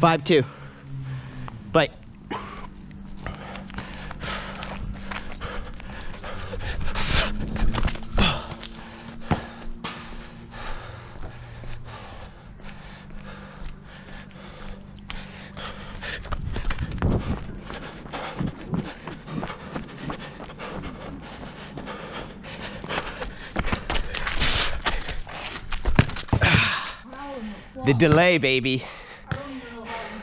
Five two. Bye. The delay, baby.